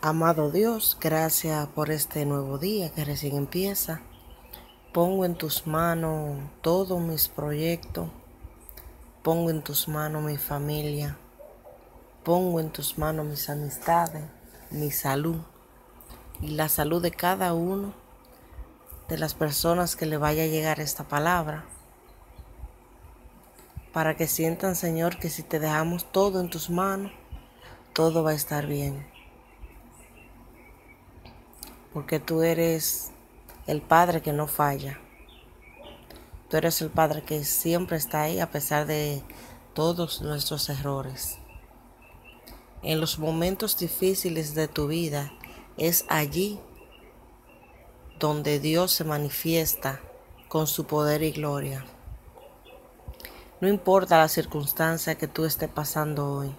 Amado Dios, gracias por este nuevo día que recién empieza. Pongo en tus manos todos mis proyectos. Pongo en tus manos mi familia. Pongo en tus manos mis amistades, mi salud y la salud de cada uno de las personas que le vaya a llegar esta palabra. Para que sientan, Señor, que si te dejamos todo en tus manos, todo va a estar bien porque tú eres el Padre que no falla. Tú eres el Padre que siempre está ahí a pesar de todos nuestros errores. En los momentos difíciles de tu vida es allí donde Dios se manifiesta con su poder y gloria. No importa la circunstancia que tú estés pasando hoy.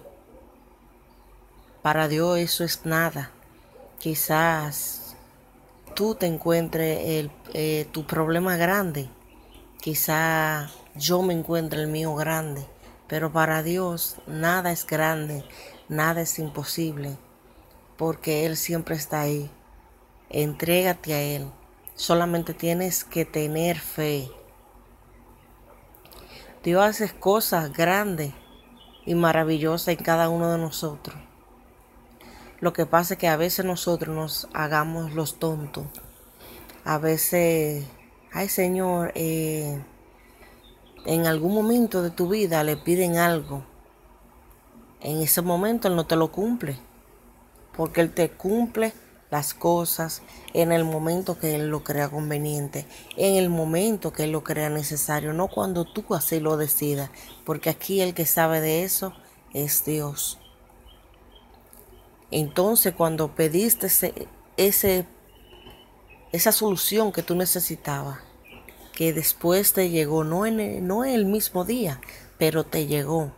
Para Dios eso es nada. Quizás tú te encuentres el, eh, tu problema grande. Quizá yo me encuentre el mío grande, pero para Dios nada es grande, nada es imposible, porque Él siempre está ahí. Entrégate a Él. Solamente tienes que tener fe. Dios hace cosas grandes y maravillosas en cada uno de nosotros. Lo que pasa es que a veces nosotros nos hagamos los tontos. A veces, ay Señor, eh, en algún momento de tu vida le piden algo. En ese momento Él no te lo cumple. Porque Él te cumple las cosas en el momento que Él lo crea conveniente, en el momento que Él lo crea necesario, no cuando tú así lo decidas, porque aquí el que sabe de eso es Dios. Entonces cuando pediste ese, esa solución que tú necesitabas, que después te llegó, no el, no en el mismo día, pero te llegó.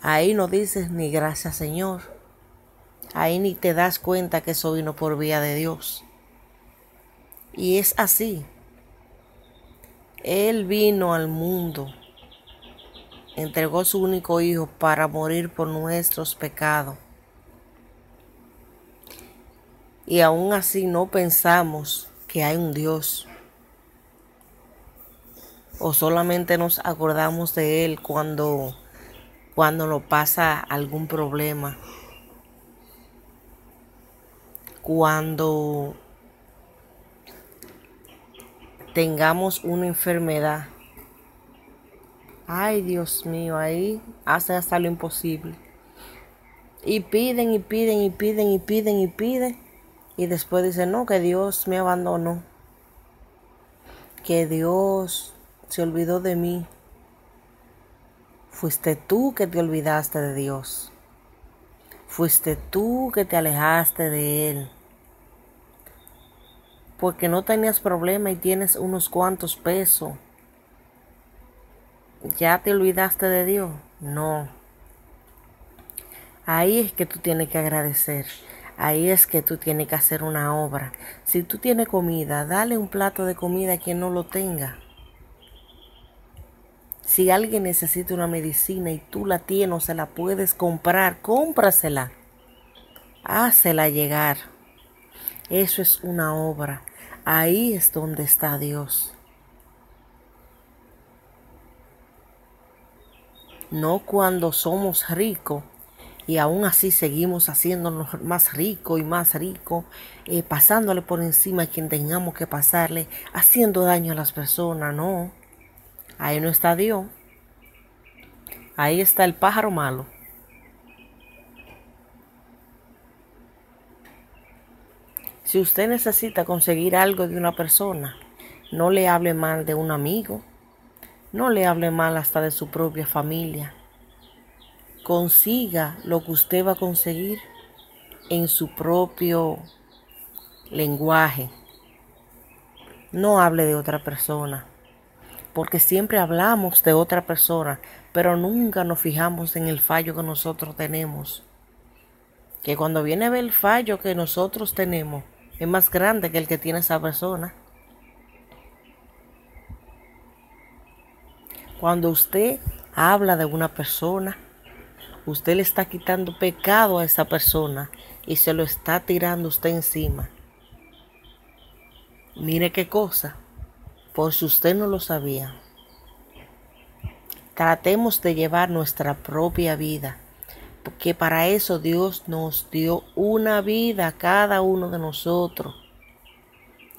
Ahí no dices ni gracias Señor. Ahí ni te das cuenta que eso vino por vía de Dios. Y es así. Él vino al mundo, entregó su único hijo para morir por nuestros pecados y aún así no pensamos que hay un Dios. O solamente nos acordamos de Él cuando, cuando nos pasa algún problema. Cuando tengamos una enfermedad. Ay, Dios mío, ahí hace hasta lo imposible. Y piden y piden y piden y piden y piden y después dice, no, que Dios me abandonó, que Dios se olvidó de mí. Fuiste tú que te olvidaste de Dios. Fuiste tú que te alejaste de Él. Porque no tenías problema y tienes unos cuantos pesos. ¿Ya te olvidaste de Dios? No. Ahí es que tú tienes que agradecer. Ahí es que tú tienes que hacer una obra. Si tú tienes comida, dale un plato de comida a quien no lo tenga. Si alguien necesita una medicina y tú la tienes o se la puedes comprar, cómprasela. Hácela llegar. Eso es una obra. Ahí es donde está Dios. No cuando somos ricos y aún así seguimos haciéndonos más rico y más rico, eh, pasándole por encima a quien tengamos que pasarle, haciendo daño a las personas, no. Ahí no está Dios. Ahí está el pájaro malo. Si usted necesita conseguir algo de una persona, no le hable mal de un amigo, no le hable mal hasta de su propia familia consiga lo que usted va a conseguir en su propio lenguaje. No hable de otra persona, porque siempre hablamos de otra persona, pero nunca nos fijamos en el fallo que nosotros tenemos. Que cuando viene a ver el fallo que nosotros tenemos, es más grande que el que tiene esa persona. Cuando usted habla de una persona, usted le está quitando pecado a esa persona y se lo está tirando usted encima. Mire qué cosa, por si usted no lo sabía. Tratemos de llevar nuestra propia vida, porque para eso Dios nos dio una vida a cada uno de nosotros.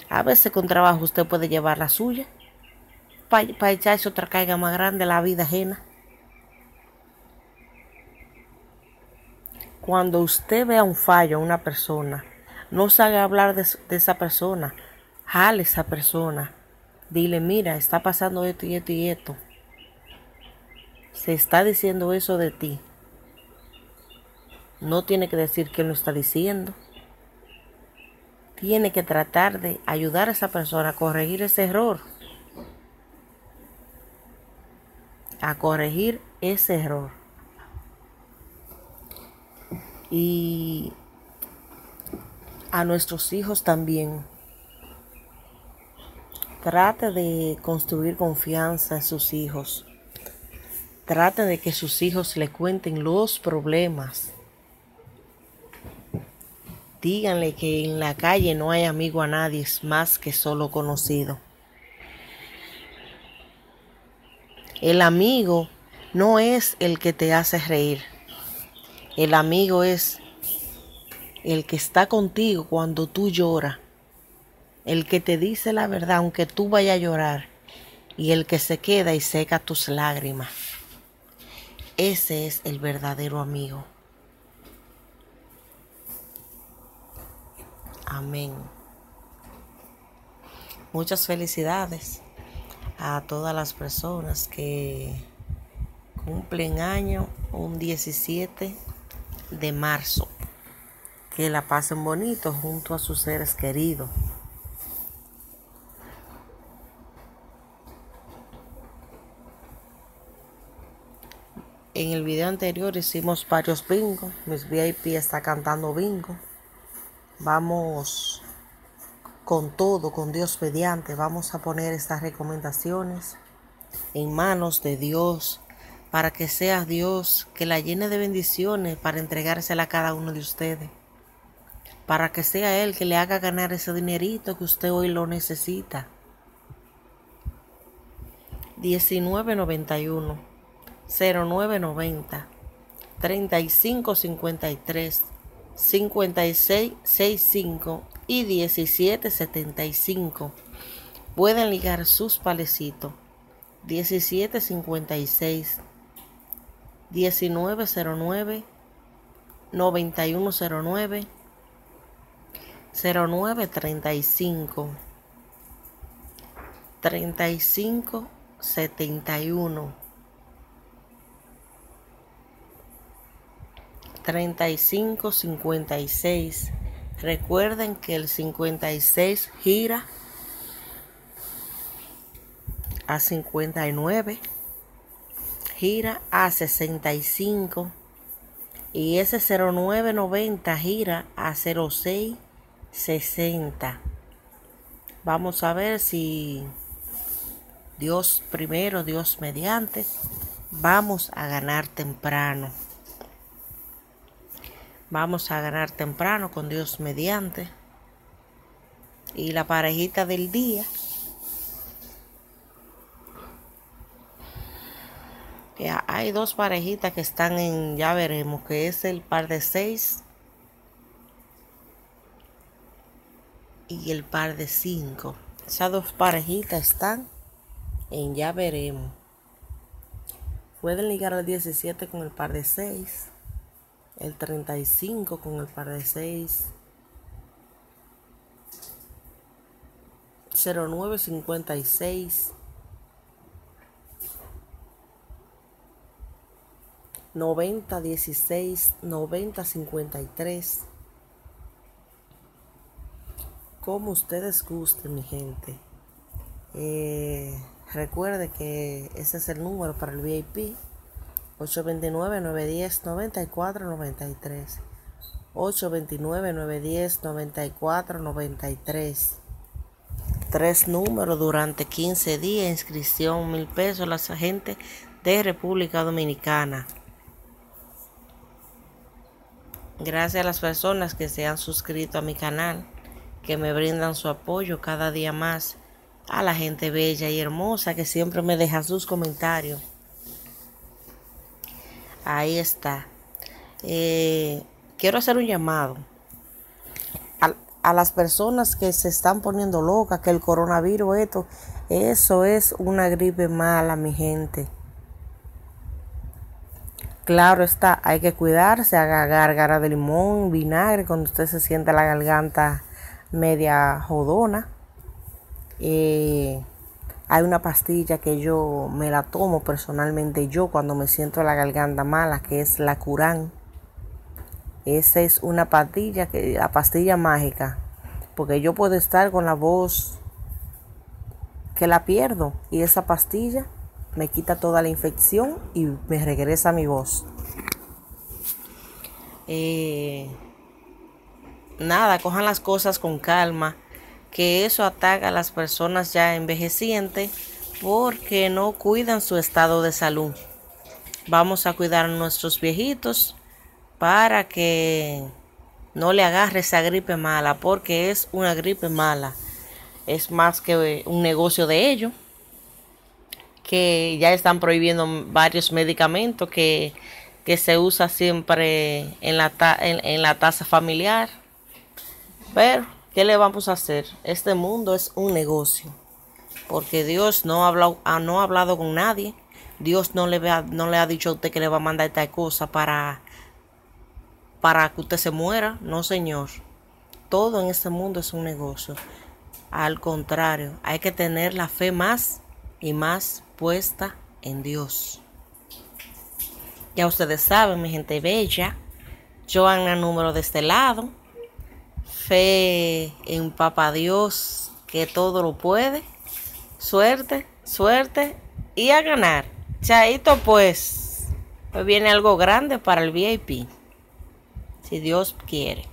A veces con trabajo usted puede llevar la suya para echarse otra carga más grande la vida ajena. Cuando usted vea un fallo en una persona, no salga a hablar de, de esa persona, jale a esa persona, dile, mira, está pasando esto y esto y esto. Se está diciendo eso de ti. No tiene que decir que lo está diciendo. Tiene que tratar de ayudar a esa persona a corregir ese error. A corregir ese error. Y a nuestros hijos también. Trate de construir confianza en sus hijos. Trate de que sus hijos le cuenten los problemas. Díganle que en la calle no hay amigo a nadie, es más que solo conocido. El amigo no es el que te hace reír. El amigo es el que está contigo cuando tú lloras. El que te dice la verdad aunque tú vayas a llorar. Y el que se queda y seca tus lágrimas. Ese es el verdadero amigo. Amén. Muchas felicidades a todas las personas que cumplen año un 17 de marzo. Que la pasen bonito junto a sus seres queridos. En el video anterior hicimos varios bingo. Mis VIP está cantando bingo. Vamos con todo, con Dios mediante. Vamos a poner estas recomendaciones en manos de Dios para que sea Dios que la llene de bendiciones para entregársela a cada uno de ustedes. Para que sea Él que le haga ganar ese dinerito que usted hoy lo necesita. 1991 0990 3553 5665 y 1775. Pueden ligar sus palecitos 1756 1909 9109 0935 3571 3556. Recuerden que el 56 gira a 59, gira a 65 y ese 0990 gira a 0660. Vamos a ver si Dios primero, Dios mediante, vamos a ganar temprano. Vamos a ganar temprano con Dios mediante. Y la parejita del día. Ya hay dos parejitas que están en, ya veremos, que es el par de seis y el par de cinco. Esas dos parejitas están en ya veremos. Pueden ligar al 17 con el par de seis el 35 con el par de 6, 0956, 9016, 9053. Como ustedes gusten, mi gente. Eh, recuerde que ese es el número para el VIP. 829-910-9493. 829-910-9493. Tres números durante 15 días. Inscripción mil pesos. La gente de República Dominicana. Gracias a las personas que se han suscrito a mi canal, que me brindan su apoyo cada día más. A la gente bella y hermosa que siempre me deja sus comentarios. Ahí está. Eh, quiero hacer un llamado a, a, las personas que se están poniendo locas, que el coronavirus, esto, eso es una gripe mala, mi gente. Claro está, hay que cuidarse, haga gárgara de limón, vinagre, cuando usted se sienta la garganta media jodona. Hay una pastilla que yo me la tomo personalmente yo cuando me siento la garganta mala, que es la Curán. Esa es una pastilla, que, la pastilla mágica, porque yo puedo estar con la voz que la pierdo y esa pastilla me quita toda la infección y me regresa mi voz. Eh, nada, cojan las cosas con calma, que eso ataca a las personas ya envejecientes porque no cuidan su estado de salud. Vamos a cuidar a nuestros viejitos para que no le agarre esa gripe mala, porque es una gripe mala. Es más que un negocio de ellos que ya están prohibiendo varios medicamentos que, se usa siempre en la, en, la tasa familiar. Pero, ¿qué le vamos a hacer? Este mundo es un negocio. Porque Dios no ha hablado, ah, no ha hablado con nadie. Dios no le, no le ha dicho a usted que le va a mandar esta cosa para, para que usted se muera. No, señor. Todo en este mundo es un negocio. Al contrario, hay que tener la fe más y más en Dios. Ya ustedes saben, mi gente bella, Joana número de este lado, fe en Papá Dios que todo lo puede, suerte, suerte y a ganar. Chaito pues, pues viene algo grande para el VIP, si Dios quiere.